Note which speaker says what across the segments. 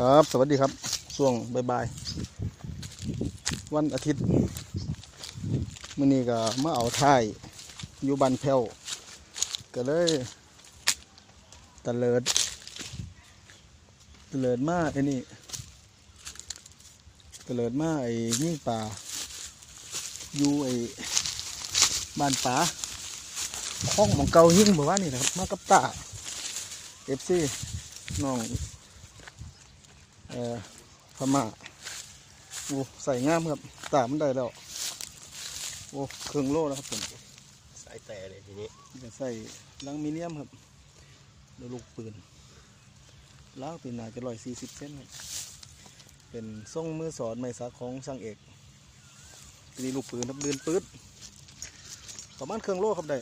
Speaker 1: ครับ สวัสดีครับ ช่วงบ่ายๆวันอาทิตย์มื้อนี้ก็มาเอาท่ายอยู่บันแพ้วก็เลยตะเลิดตะเลิดมากไอ้นี่ตะเลิดมากไอ้ยิ่งป่าอยู่ไอ้บ้านป่าห้องของเก่ายิ่งบอกว่านี่นะครับ มากับตาเอฟซีน้อง พม่าโอ้ใส่งามครับ ตามันได้แล้ว โอ้เครื่องโล่แล้วครับผม
Speaker 2: สายแต่เลยทีนี้
Speaker 1: จะใส่ลังมิเนียมครับแล้วลูกปืนล้าวปืนหนาจะร้อยสี่สิบเซนครับเป็นทรงมือสอดไม้สักของช่างเอกนี่ลูกปืนครับเดือนปืดประมาณเครื่องโล่ครับได้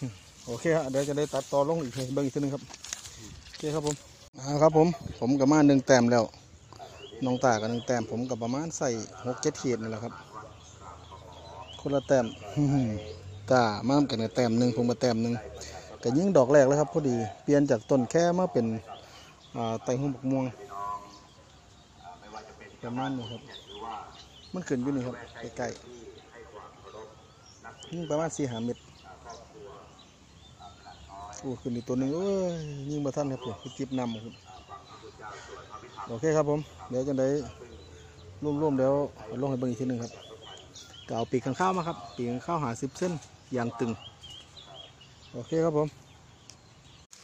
Speaker 1: อืมโอเคฮะเดี๋ยวจะได้ตัดต่อลงอีกให้เบิ่งอีกทีหนึงครับ โอเคครับผม อ่าครับผมผมกับมาหนึ่งแต้มแล้วน้องตากับหนึ่งแต้มผมกับประมาณใส่หกเจ็ดเขีดนี่แหละครับ คนละแต้มตามากันกับแต้มหนึ่งผมกับแต้มหนึ่งก็ยิ่งดอกแรกแล้วครับพอดีเปลี่ยนจากต้นแค่มาเป็นไตหุ่มบกม่วงประมาณนี้ครับ มันขึ้นอยู่นี่ครับใกล้ๆยิ่ประมาณสี่หาเม็ด อ้ขึ้นอีกตัวหนึ่งเอ้ยยิ่งมาท่านครับผมไปจิบนำครับโอเคครับผมเดี๋ยวจะได้ร่วมๆเดี๋ยวเอาลงให้เบิ่งอีกทีหนึ่งครับก็เอาปีกข้างข้าวมาครับปีกข้างข้าวหาสิบเส้นอย่างตึงโอเคครับผม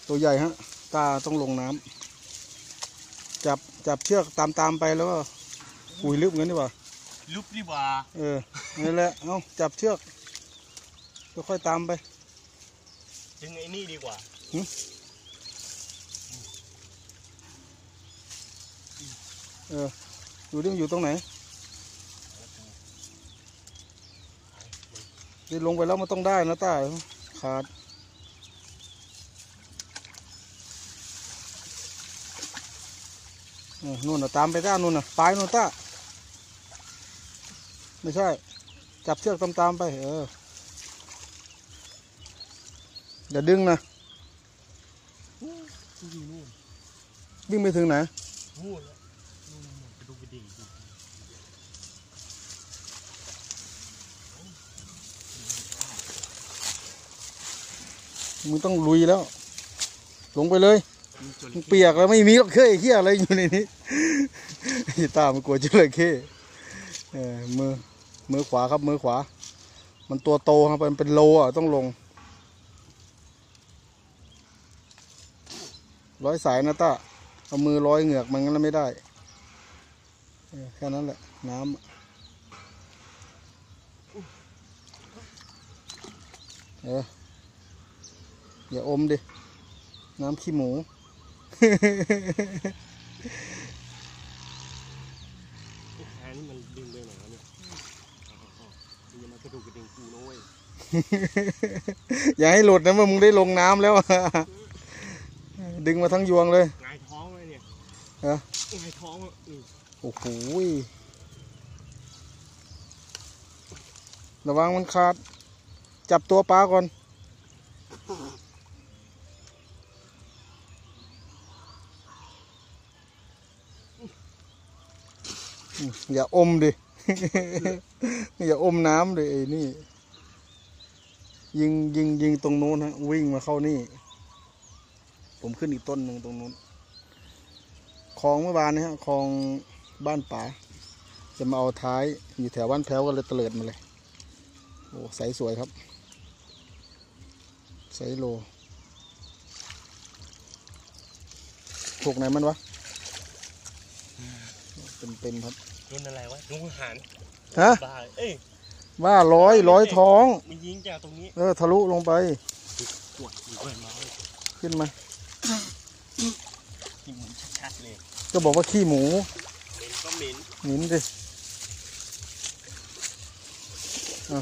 Speaker 1: ตัวใหญ่ฮะตาต้องลงน้ำจับจับเชือกตามตามๆไปแล้วก็คุยลึกเงี้ยดีกว่า
Speaker 2: ลุกดีกว่า
Speaker 1: เออนั่นแหละเอาจับเชือกค่อยๆตามไป
Speaker 2: ดึงไอ้นี่ดีกว่า
Speaker 1: เอออยู่ที่มันอยู่ตรงไหนที่ลงไปแล้วมันต้องได้นะต้าขาดนู่นนะตามไปต้านู่นนะปลายนู่นต้าไม่ใช่ จับเชือกตามตามๆไป เออ อย่าดึงนะวิ่งไปถึงไหนมึงต้องลุยแล้ว ลงไปเลย
Speaker 2: มึ
Speaker 1: ง
Speaker 2: เปี
Speaker 1: ยกแล้วไม่มีหรอกเคยเขี้ยอะไรอยู่ในนี้ตามันกลัวจระเข้เออมือมือขวาครับมือขวา มันตัวโตครับมันเป็นโลอะต้องลง ร้อยสายนะตาเอามือร้อยเหงือกมันงั้นแล้วไม่ได้เออแค่นั้นแหละ น้ำอะเอออย่าอมดิ น้ำขี้หมู
Speaker 2: แหนี่มันดึงไปไหนวะเนี่ยอ๋อๆมันจะมากระดูกกระดิ่งกูนะเว้ย
Speaker 1: อย่าให้หลุดนะเมื่อมึงได้ลงน้ำแล้ว ดึงมาทั้งยวงเลย
Speaker 2: หงายท้องเลยเนี่ย
Speaker 1: เหรอ
Speaker 2: หงายท้องอะอืม
Speaker 1: โอ้โหยระวังมันขาด จับตัวปลาก่อนอืมอย่าอมดิ อย่าอมน้ำดิไอ้นี่ ยิงยิงยิงตรงนู้นฮะ วิ่งมาเข้านี่ ผมขึ้นอีกต้นหนึ่งตรงนู้นคลองเมื่อวานนี้ฮะคลองบ้านป่า จะมาเอาท้ายอยู่แถวบ้านแพ้วก็เลยเตลิดมาเลย โอ้ใสสวยครับ ใสโลพวกไหนมันวะ เป็นเป็นๆครับ
Speaker 2: รุ่นอะไรวะลุงหาน
Speaker 1: ฮะ
Speaker 2: บ้าเอ้ย
Speaker 1: ว่าร้อยร้อยท้อง
Speaker 2: มันยิงจากตรงนี้
Speaker 1: เออ ทะลุลงไป
Speaker 2: ปวดอยู่ด้วยมาเลย
Speaker 1: ขึ้นมา
Speaker 2: กินหมุนชัดๆเลย
Speaker 1: ก็บอกว่าขี้หมู
Speaker 2: เหม็นก็เหม็น
Speaker 1: หนินดิอะ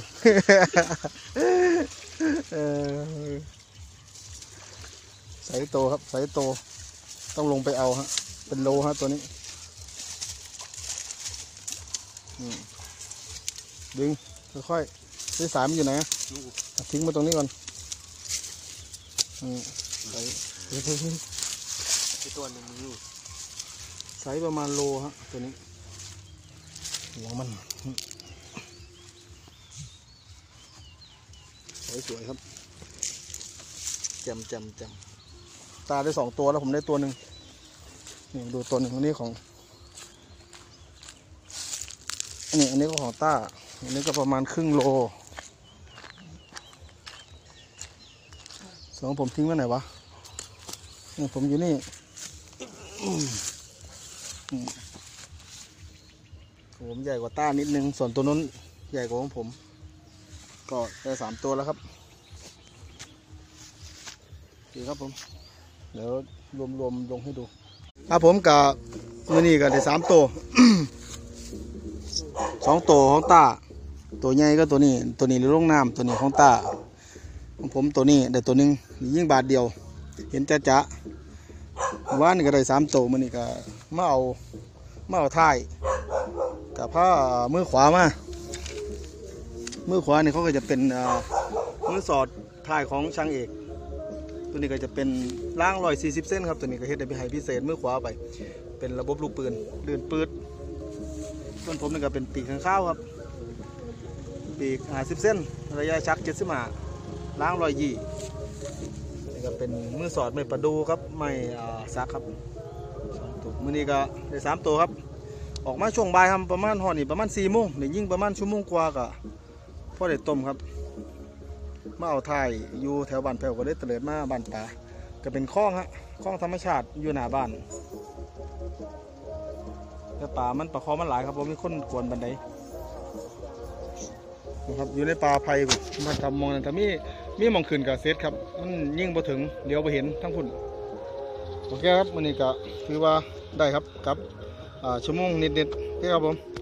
Speaker 1: เออสายโตครับสายโต ต้องลงไปเอาฮะ เป็นโลฮะตัวนี้อืมดึง ค่อยๆที่สายมันอยู่ไหนอะ
Speaker 2: ดู
Speaker 1: อะทิ้งมาตรงนี้ก่อนอืมใส่
Speaker 2: ไอตัวหนึ่งมือ
Speaker 1: ไซส์ประมาณโลฮะตัวนี้หัวมันสวยๆครับแจมแจมแจมตาได้สองตัวแล้วผมได้ตัวหนึ่งนี่ดูตัวหนึ่งอันนี้ของอันนี้อันนี้ก็ของต้าอันนี้ก็ประมาณครึ่งโลสองผมทิ้งไว้ไหนวะ นี่ผมอยู่นี่ผมใหญ่กว่าต้านิดนึง ส่วนตัวนู้นใหญ่กว่าของผม ก็ได้สามตัวแล้วครับดีครับผม เดี๋ยวรวมๆลงให้ดู ครับผมกับมือนี่ก็ได้สามตัวสองตัวของตาตัวใหญ่ก็ตัวนี้ ตัวนี้ลงน้ำตัวนี้ของตาของผมตัวนี้ได้ตัวหนึ่งยิ่งบาทเดียว เห็นจะจะว่านก็ได้สามตัวมันนี่ก็มาเอามาเอาท้ายกับผ้ามือขวามา มือขวานี่เขาก็จะเป็นมือสอดท้ายของช่างเอก ตัวนี้ก็จะเป็นล่างรอยสี่สิบเส้นครับ ตัวนี้ก็เฮ็ดได้เป็นไฮพิเศษมือขวาไป เป็นระบบลูกปืนเลื่อนปืดส่วนผมนี่ก็เป็นปีกข้างข้าวครับปีกหาสิบเส้น ระยะชักเจ็ดสิบห้าล้างรอยยี่ นี่ก็เป็นมือสอดไม่ประดูครับไม่ซักครับสองตัวมือนี้ก็ได้สามตัวครับ ออกมาช่วงบ่ายครับประมาณหอนี่ประมาณสี่โมงเดี๋ยวยิ่งประมาณชั่วโมงกว่าก็พอได้ต้มครับมาเอาถ่ายอยู่แถวบ้านแผวก็ได้เตลิดมาบ้านป่าก็เป็นคลองฮะคลองธรรมชาติอยู่หน้าบ้านแต่ป่ามันปลาคอมันหลายครับผมมีคนกวนบันไดนะครับอยู่ในป่าไผ่มันทำมองนั่นแต่มี มีมองขึ้นกับเซตครับ มันยิ่งบ่ถึงเดี๋ยวไปเห็นทั้งพุ่นโอเคครับวันนี้ก็คือว่าได้ครับกับชั่วโมงนิดๆโอเคครับผม